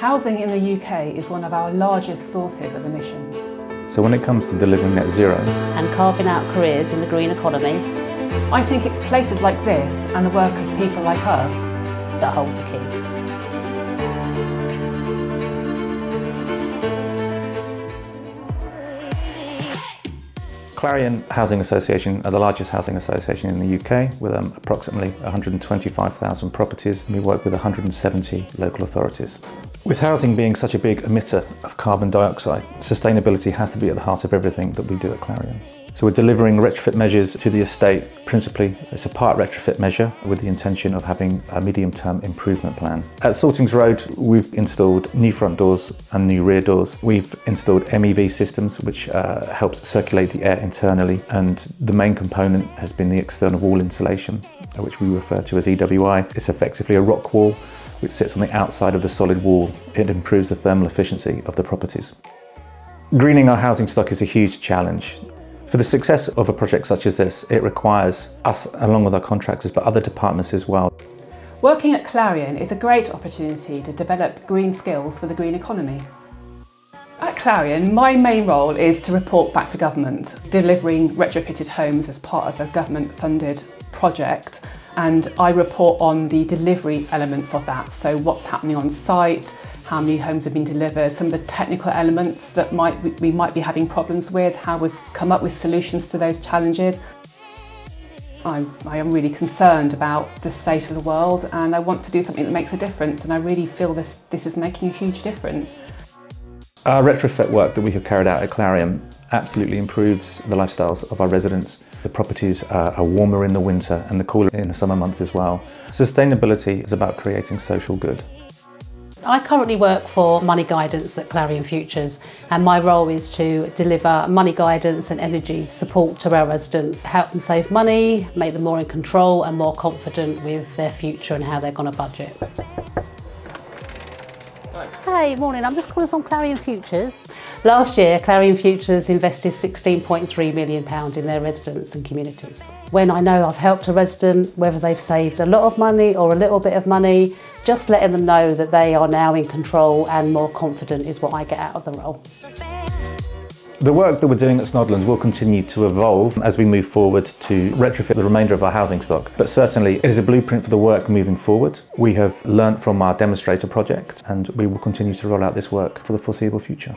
Housing in the UK is one of our largest sources of emissions. So when it comes to delivering net zero and carving out careers in the green economy, I think it's places like this and the work of people like us that hold the key. Clarion Housing Association are the largest housing association in the UK with um, approximately 125,000 properties and we work with 170 local authorities. With housing being such a big emitter of carbon dioxide, sustainability has to be at the heart of everything that we do at Clarion. So we're delivering retrofit measures to the estate. Principally, it's a part retrofit measure with the intention of having a medium-term improvement plan. At Saltings Road, we've installed new front doors and new rear doors. We've installed MEV systems, which uh, helps circulate the air internally. And the main component has been the external wall insulation, which we refer to as EWI. It's effectively a rock wall which sits on the outside of the solid wall. It improves the thermal efficiency of the properties. Greening our housing stock is a huge challenge. For the success of a project such as this, it requires us, along with our contractors, but other departments as well. Working at Clarion is a great opportunity to develop green skills for the green economy. At Clarion, my main role is to report back to government, delivering retrofitted homes as part of a government funded project and I report on the delivery elements of that. So what's happening on site, how many homes have been delivered, some of the technical elements that might we might be having problems with, how we've come up with solutions to those challenges. I, I am really concerned about the state of the world and I want to do something that makes a difference and I really feel this, this is making a huge difference. Our retrofit work that we have carried out at Clarion absolutely improves the lifestyles of our residents. The properties are warmer in the winter and the cooler in the summer months as well. Sustainability is about creating social good. I currently work for Money Guidance at Clarion Futures and my role is to deliver money guidance and energy support to our residents, help them save money, make them more in control and more confident with their future and how they're going to budget. Hey, morning. I'm just calling from Clarion Futures. Last year, Clarion Futures invested £16.3 million in their residents and communities. When I know I've helped a resident, whether they've saved a lot of money or a little bit of money, just letting them know that they are now in control and more confident is what I get out of the role. The work that we're doing at Snodlands will continue to evolve as we move forward to retrofit the remainder of our housing stock. But certainly it is a blueprint for the work moving forward. We have learnt from our demonstrator project and we will continue to roll out this work for the foreseeable future.